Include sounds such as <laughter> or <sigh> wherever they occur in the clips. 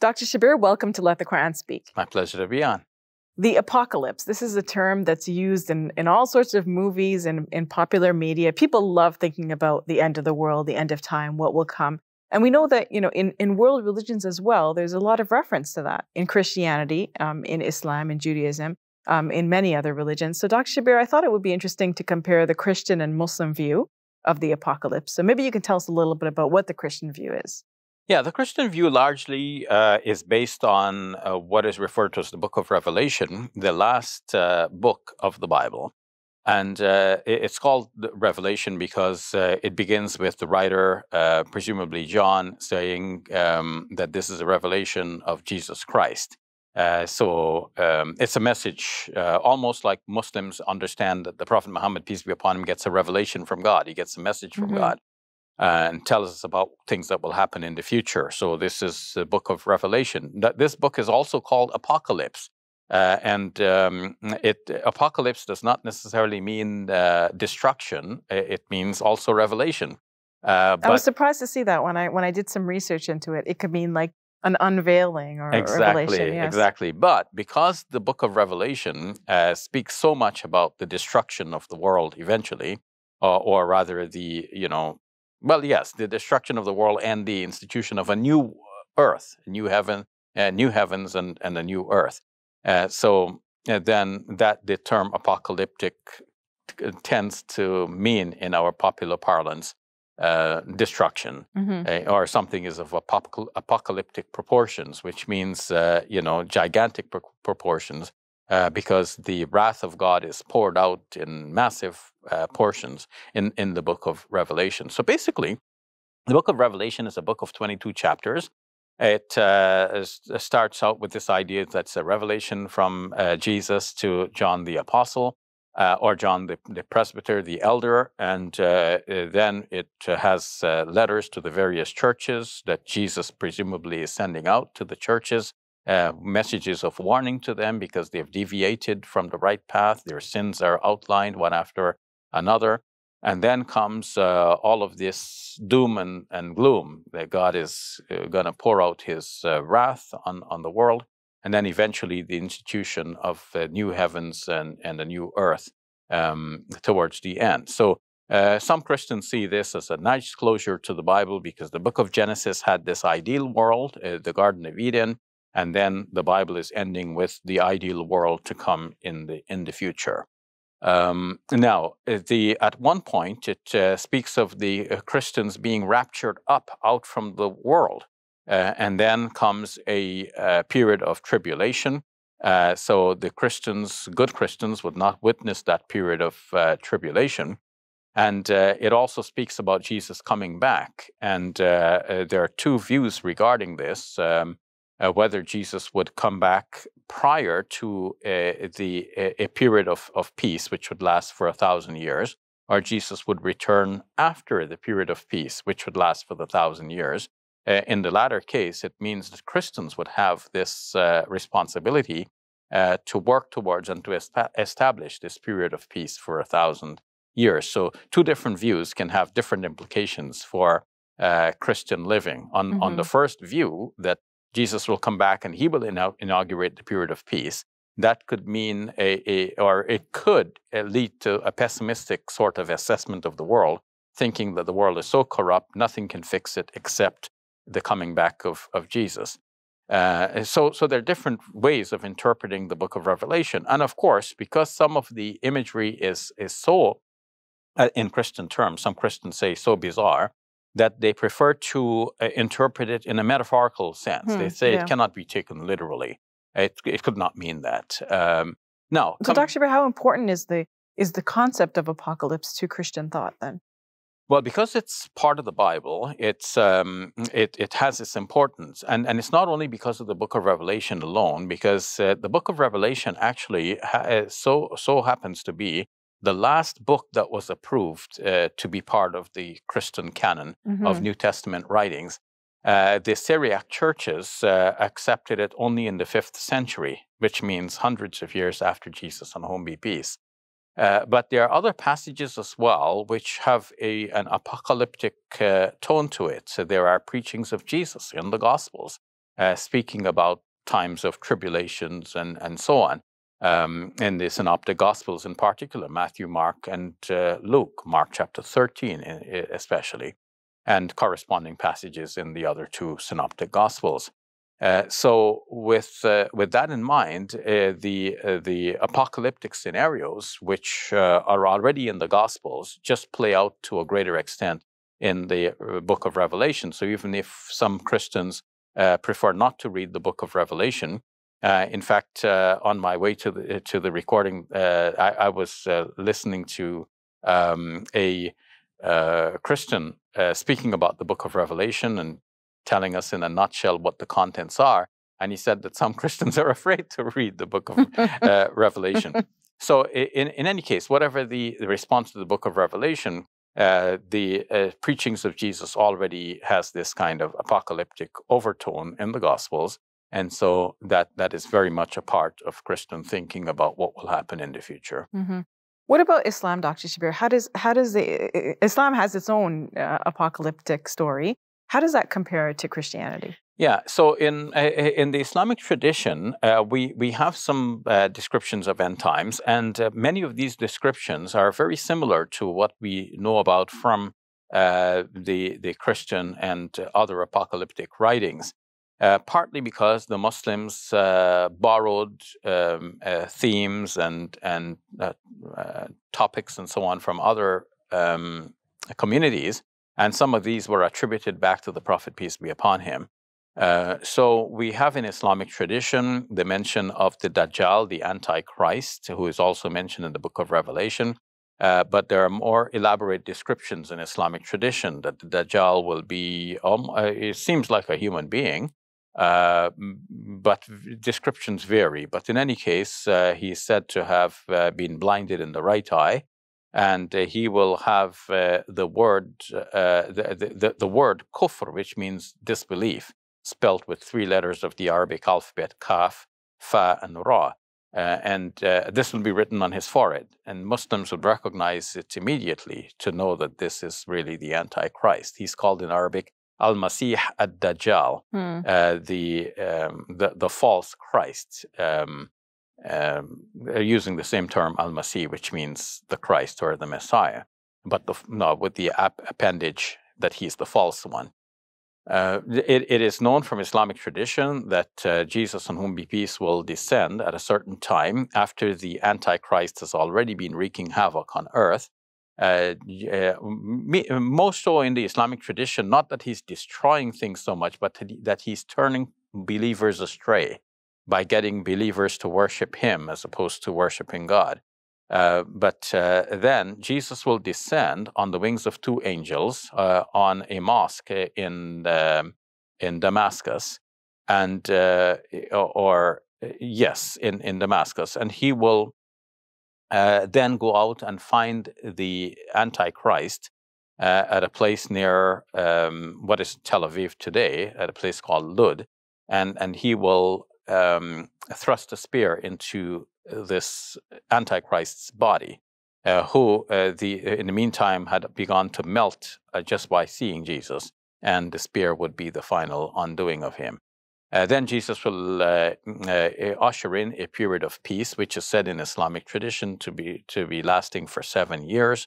Dr. Shabir, welcome to Let the Quran Speak. My pleasure to be on. The apocalypse. This is a term that's used in, in all sorts of movies and in popular media. People love thinking about the end of the world, the end of time, what will come. And we know that, you know, in, in world religions as well, there's a lot of reference to that in Christianity, um, in Islam, in Judaism, um, in many other religions. So, Dr. Shabir, I thought it would be interesting to compare the Christian and Muslim view of the apocalypse. So maybe you can tell us a little bit about what the Christian view is. Yeah, the Christian view largely uh, is based on uh, what is referred to as the book of Revelation, the last uh, book of the Bible. And uh, it's called Revelation because uh, it begins with the writer, uh, presumably John, saying um, that this is a revelation of Jesus Christ. Uh, so um, it's a message, uh, almost like Muslims understand that the Prophet Muhammad, peace be upon him, gets a revelation from God. He gets a message from mm-hmm. God and tells us about things that will happen in the future. So this is the book of Revelation. This book is also called Apocalypse. Uh, and um, it apocalypse does not necessarily mean uh, destruction. It means also revelation. Uh, I was surprised to see that when I when I did some research into it. It could mean like an unveiling or exactly, revelation. Yes. Exactly. But because the book of Revelation uh, speaks so much about the destruction of the world eventually, or rather the you know, well, yes, the destruction of the world and the institution of a new earth, new heaven, uh, new heavens, and and a new earth. Uh, so uh, then that the term apocalyptic uh, tends to mean in our popular parlance uh, destruction mm-hmm. uh, or something is of apocalyptic proportions, which means uh, you know gigantic pro- proportions, because the wrath of God is poured out in massive portions in in the book of Revelation. So basically, the book of Revelation is a book of twenty two chapters. It uh, starts out with this idea that's a revelation from uh, Jesus to John the Apostle, uh, or John the, the, presbyter, the elder, and uh, uh, then it has uh, letters to the various churches that Jesus presumably is sending out to the churches, messages of warning to them because they've deviated from the right path. Their sins are outlined one after another. And then comes uh, all of this doom and, and gloom that God is uh, going to pour out his uh, wrath on, on the world. And then eventually the institution of new heavens and, and a new earth um, towards the end. So uh, some Christians see this as a nice closure to the Bible because the book of Genesis had this ideal world, uh, the Garden of Eden, and then the Bible is ending with the ideal world to come in the in the future. Um, now, uh, the, at one point, it uh, speaks of the uh, Christians being raptured up out from the world. Uh, and then comes a, uh, period of tribulation. Uh, so the Christians, good Christians, would not witness that period of tribulation. And it also speaks about Jesus coming back. And there are two views regarding this. Um, uh, whether Jesus would come back prior to uh, the a, a period of, of peace, which would last for a thousand years, or Jesus would return after the period of peace, which would last for the thousand years. Uh, in the latter case, it means that Christians would have this uh, responsibility uh, to work towards and to est- establish this period of peace for a thousand years. So, two different views can have different implications for uh, Christian living. On, mm-hmm. on the mm-hmm. first view, that Jesus will come back and he will inaugurate the period of peace. That could mean a, a or it could uh, lead to a pessimistic sort of assessment of the world, thinking that the world is so corrupt, nothing can fix it except the coming back of, of Jesus. Uh, so, so there are different ways of interpreting the book of Revelation. And of course, because some of the imagery is, is so, uh, in Christian terms, some Christians say so bizarre, that they prefer to uh, interpret it in a metaphorical sense. Hmm, they say yeah. it cannot be taken literally. It, it could not mean that. Um, now, so, Dr. how important is the is the concept of apocalypse to Christian thought then? Well, because it's part of the Bible, it's um, it it has its importance, and and it's not only because of the Book of Revelation alone, because uh, the Book of Revelation actually ha- uh, so so happens to be the last book that was approved uh, to be part of the Christian canon mm-hmm. of New Testament writings. Uh, the Syriac churches uh, accepted it only in the fifth century, which means hundreds of years after Jesus and whom be peace. Uh, but there are other passages as well which have a, an apocalyptic uh, tone to it. So there are preachings of Jesus in the Gospels uh, speaking about times of tribulations and, and so on. Um, in the Synoptic Gospels, in particular, Matthew, Mark, and uh, Luke, Mark chapter 13 especially, and corresponding passages in the other two Synoptic Gospels. Uh, so, with uh, with that in mind, uh, the uh, the apocalyptic scenarios, which uh, are already in the Gospels, just play out to a greater extent in the uh, Book of Revelation. So, even if some Christians prefer not to read the Book of Revelation, in fact, on my way to the to the recording, I, I, was listening to um, a Christian speaking about the Book of Revelation and telling us in a nutshell what the contents are. And he said that some <laughs> Christians are afraid to read the book of uh, Revelation. <laughs> So, in, in any case, whatever the, the response to the book of Revelation, uh, the uh, preachings of Jesus already has this kind of apocalyptic overtone in the Gospels. And so that, that is very much a part of Christian thinking about what will happen in the future. Mm-hmm. What about Islam, Dr. Shabir? How does how does the Islam has its own uh, apocalyptic story? How does that compare to Christianity? Yeah, so in uh, in the Islamic tradition, uh, we we have some uh, descriptions of end times, and uh, many of these descriptions are very similar to what we know about from uh, the the Christian and other apocalyptic writings. Uh, partly because the Muslims borrowed um, themes and and topics and so on from other um, communities, and some of these were attributed back to the Prophet, peace be upon him. Uh, so we have in Islamic tradition the mention of the Dajjal, the Antichrist, who is also mentioned in the book of Revelation. Uh, but there are more elaborate descriptions in Islamic tradition that the Dajjal will be, um, uh, it seems like a human being, uh, but descriptions vary. But in any case, uh, he is said to have uh, been blinded in the right eye and uh, he will have uh, the word uh, the, the, the, word kufr, which means disbelief, spelt with three letters of the Arabic alphabet kaf, fa, and ra. And this will be written on his forehead, and Muslims would recognize it immediately to know that this is really the Antichrist. He's called in Arabic Al Masih ad Dajjal, hmm. Uh, the, um, the, the false Christ. Um, um, using the same term al-Masih, which means the Christ or the Messiah, but the, no, with the ap- appendage that he's the false one. Uh, it, it is known from Islamic tradition that uh, Jesus, on whom be peace, will descend at a certain time after the Antichrist has already been wreaking havoc on earth. Uh, uh most so in the Islamic tradition, not that he's destroying things so much, but that he's turning believers astray by getting believers to worship him as opposed to worshiping God. Uh, but uh, then Jesus will descend on the wings of two angels uh, on a mosque in um, in Damascus, and uh, or yes, in in Damascus, and he will uh, then go out and find the Antichrist uh, at a place near um, what is Tel Aviv today, at a place called Lud, and and he will um, thrust a spear into this Antichrist's body, uh, who uh, the, in the meantime had begun to melt uh, just by seeing Jesus, and the spear would be the final undoing of him. Uh, then Jesus will uh, uh, usher in a period of peace, which is said in Islamic tradition to be to be lasting for seven years.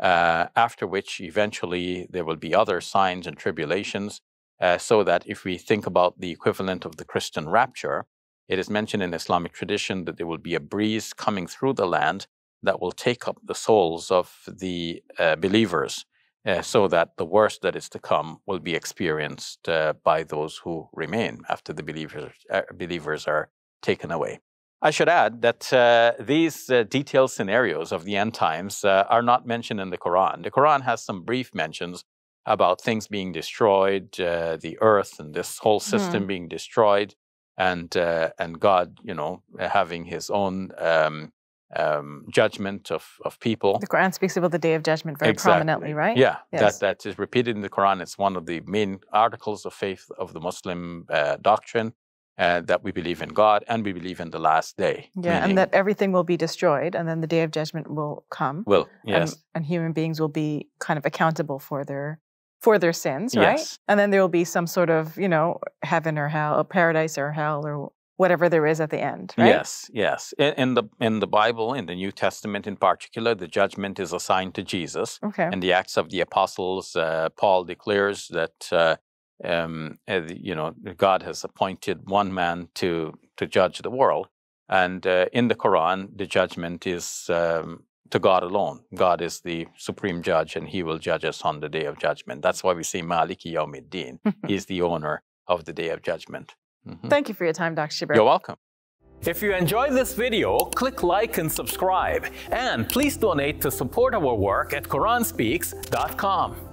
after which, eventually, there will be other signs and tribulations, uh, so that if we think about the equivalent of the Christian rapture, it is mentioned in Islamic tradition that there will be a breeze coming through the land that will take up the souls of the uh, believers, uh, so that the worst that is to come will be experienced uh, by those who remain after the believers, uh, believers are taken away. I should add that uh, these detailed scenarios of the end times are not mentioned in the Quran. The Quran has some brief mentions about things being destroyed, uh, the earth and this whole system mm. being destroyed, and uh, and God, you know, having His own um, um, judgment of of people. The Quran speaks about the Day of Judgment very exactly. prominently, right? Yeah, yes. that that is repeated in the Quran. It's one of the main articles of faith of the Muslim uh, doctrine. Uh, that we believe in God and we believe in the last day. Yeah, and that everything will be destroyed, and then the day of judgment will come. Will yes, and, and human beings will be kind of accountable for their for their sins, right? Yes. And then there will be some sort of, you know, heaven or hell, paradise or hell or whatever there is at the end, right? Yes, yes. In, in the in the Bible, in the New Testament in particular, the judgment is assigned to Jesus. Okay. In the Acts of the Apostles, uh, Paul declares that uh, um, uh, you know God has appointed one man to to judge the world, and uh, in the Quran, the judgment is um, to God alone. God is the supreme judge, and He will judge us on the day of judgment. That's why we say Maliki Yawmiddin. <laughs> He's the owner of the day of judgment. Mhm. Thank you for your time, Dr. Shabir. You're welcome. If you enjoyed this video, click like and subscribe. And please donate to support our work at QuranSpeaks.com.